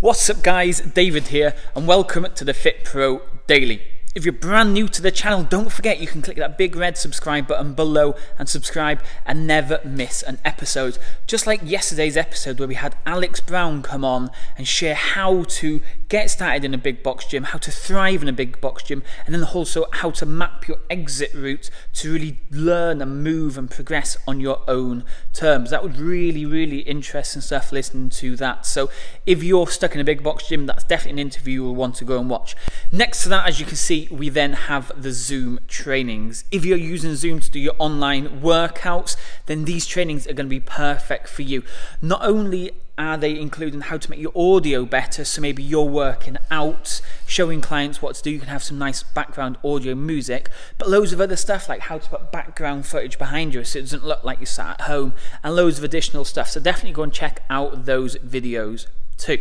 What's up guys, David here and welcome to the Fit Pro Daily. If you're brand new to the channel, don't forget you can click that big red subscribe button below and subscribe and never miss an episode. Just like yesterday's episode where we had Alex Brown come on and share how to get started in a big box gym, how to thrive in a big box gym, and then also how to map your exit route to really learn and move and progress on your own terms. That was really, really interesting stuff listening to that. So if you're stuck in a big box gym, that's definitely an interview you'll want to go and watch. Next to that, as you can see, we then have the Zoom trainings. If you're using Zoom to do your online workouts, then these trainings are going to be perfect for you. Not only are they including how to make your audio better, so maybe you're working out, showing clients what to do, you can have some nice background audio music, but loads of other stuff like how to put background footage behind you so it doesn't look like you're sat at home, and loads of additional stuff. So definitely go and check out those videos too.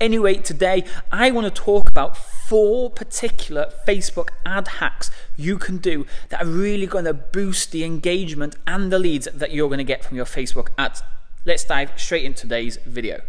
Anyway, today I want to talk about four particular Facebook ad hacks you can do that are really going to boost the engagement and the leads that you're going to get from your Facebook ads. Let's dive straight into today's video.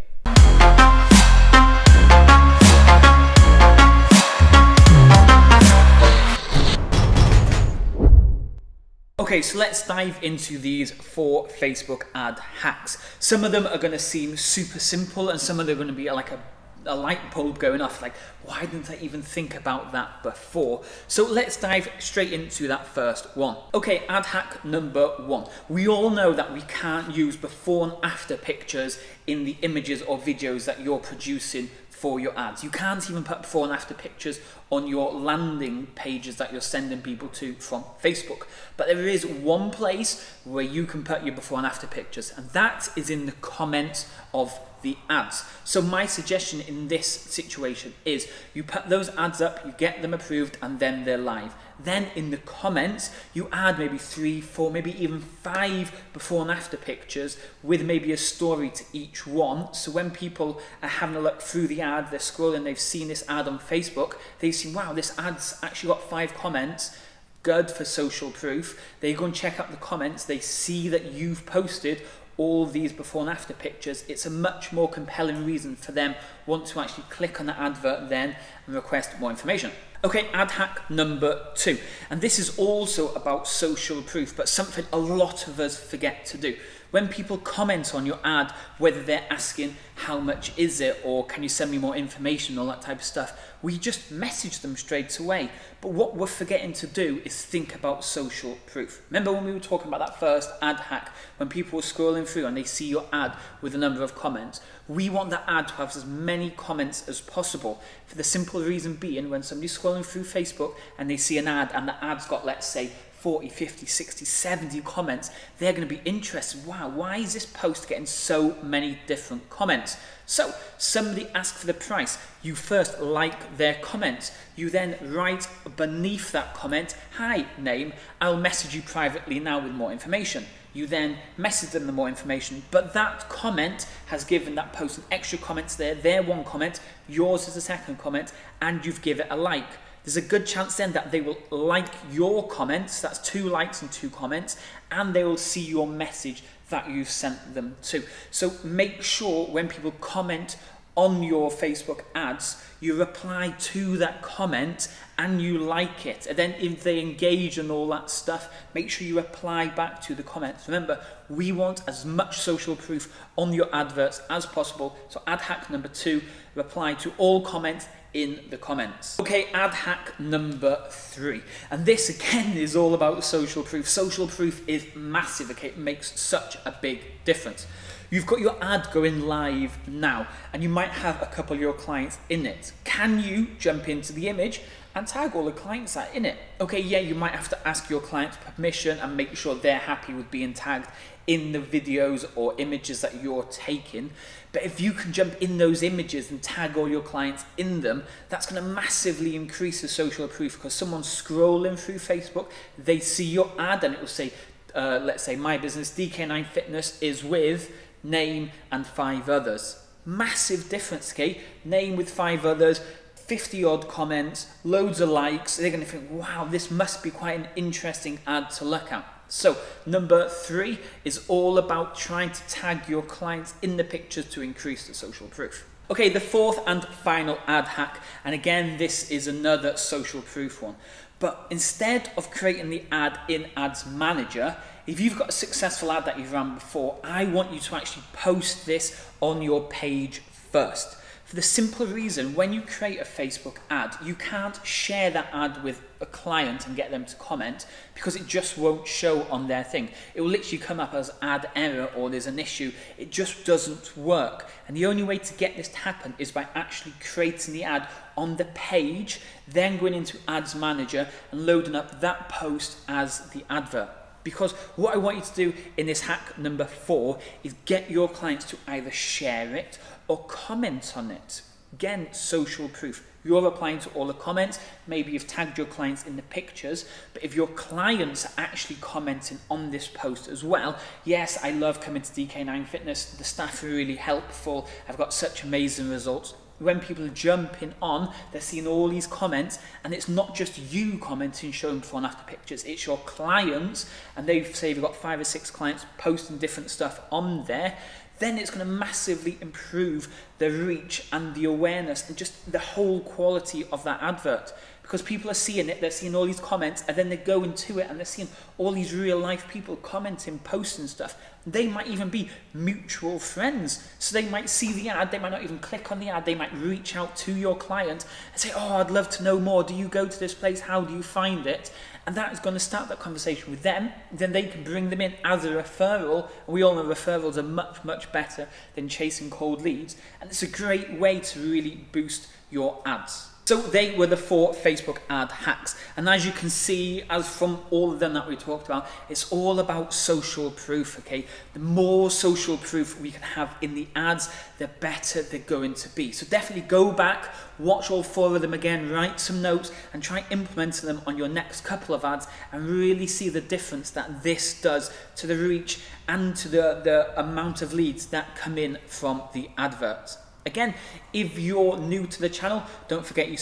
Okay, so let's dive into these four Facebook ad hacks. Some of them are going to seem super simple, and some of them are going to be like a, a light bulb going off. Like, why didn't I even think about that before? So let's dive straight into that first one. Okay, ad hack number one. We all know that we can't use before and after pictures in the images or videos that you're producing for your ads. You can't even put before and after pictures on your landing pages that you're sending people to from Facebook. But there is one place where you can put your before and after pictures, and that is in the comments of the ads. So my suggestion in this situation is you put those ads up, you get them approved, and then they're live. Then in the comments, you add maybe three, four, maybe even five before and after pictures with maybe a story to each one. So when people are having a look through the ad, they're scrolling, they've seen this ad on Facebook, they see, wow, this ad's actually got five comments good for social proof. They go and check out the comments, they see that you've posted all these before and after pictures, it's a much more compelling reason for them want to actually click on the advert then and request more information. Okay, ad hack number two. And this is also about social proof, but something a lot of us forget to do. When people comment on your ad, whether they're asking how much is it or can you send me more information, all that type of stuff, we just message them straight away. But what we're forgetting to do is think about social proof. Remember when we were talking about that first ad hack, when people were scrolling through and they see your ad with a number of comments? We want that ad to have as many comments as possible for the simple reason being when somebody's scrolling through Facebook and they see an ad and the ad's got, let's say, 40, 50, 60, 70 comments, they're going to be interested. Wow, why is this post getting so many different comments? So, somebody asks for the price. You first like their comment. You then write beneath that comment, Hi, name, I'll message you privately now with more information. You then message them the more information, but that comment has given that post an extra comments there, their one comment, yours is a second comment, and you've given it a like there's a good chance then that they will like your comments, that's two likes and two comments, and they will see your message that you've sent them to. So make sure when people comment on your Facebook ads, you reply to that comment and you like it. And then if they engage and all that stuff, make sure you reply back to the comments. Remember, we want as much social proof on your adverts as possible. So ad hack number two, reply to all comments in the comments. Okay, ad hack number three. And this again is all about social proof. Social proof is massive, okay? It makes such a big difference. You've got your ad going live now, and you might have a couple of your clients in it. Can you jump into the image and tag all the clients that in it? Okay, yeah, you might have to ask your clients permission and make sure they're happy with being tagged in the videos or images that you're taking. But if you can jump in those images and tag all your clients in them, that's going to massively increase the social proof because someone's scrolling through Facebook, they see your ad and it will say, uh, let's say my business DK9 Fitness is with name, and five others. Massive difference, okay? Name with five others, 50 odd comments, loads of likes. They're going to think, wow, this must be quite an interesting ad to look at. So, number three is all about trying to tag your clients in the pictures to increase the social proof. Okay, the fourth and final ad hack, and again, this is another social proof one. But instead of creating the ad in Ads Manager, if you've got a successful ad that you've run before, I want you to actually post this on your page first. For the simple reason, when you create a Facebook ad, you can't share that ad with a client and get them to comment because it just won't show on their thing. It will literally come up as ad error or there's an issue. It just doesn't work. And the only way to get this to happen is by actually creating the ad on the page, then going into Ads Manager and loading up that post as the advert. Because what I want you to do in this hack number four is get your clients to either share it or comment on it. Again, social proof. You're replying to all the comments. Maybe you've tagged your clients in the pictures. But if your clients are actually commenting on this post as well, yes, I love coming to DK9 Fitness. The staff are really helpful. I've got such amazing results when people are jumping on, they're seeing all these comments, and it's not just you commenting, showing before and after pictures, it's your clients, and they've say you've got five or six clients posting different stuff on there, then it's going to massively improve the reach and the awareness and just the whole quality of that advert. Because people are seeing it, they're seeing all these comments, and then they go into it and they're seeing all these real life people commenting, posting stuff, They might even be mutual friends. So they might see the ad, they might not even click on the ad, they might reach out to your client and say, Oh, I'd love to know more. Do you go to this place? How do you find it? And that is going to start that conversation with them. Then they can bring them in as a referral. We all know referrals are much, much better than chasing cold leads. And it's a great way to really boost your ads. So they were the four Facebook ad hacks. And as you can see, as from all of them that we talked about, it's all about social proof, okay? The more social proof we can have in the ads, the better they're going to be. So definitely go back, watch all four of them again, write some notes, and try implementing them on your next couple of ads and really see the difference that this does to the reach and to the, the amount of leads that come in from the adverts. Again, if you're new to the channel, don't forget you,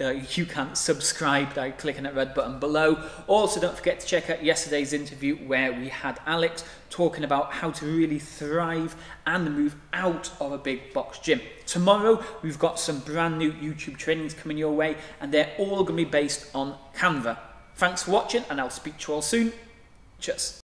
uh, you can subscribe by clicking that red button below. Also, don't forget to check out yesterday's interview where we had Alex talking about how to really thrive and move out of a big box gym. Tomorrow, we've got some brand new YouTube trainings coming your way, and they're all going to be based on Canva. Thanks for watching, and I'll speak to you all soon. Cheers.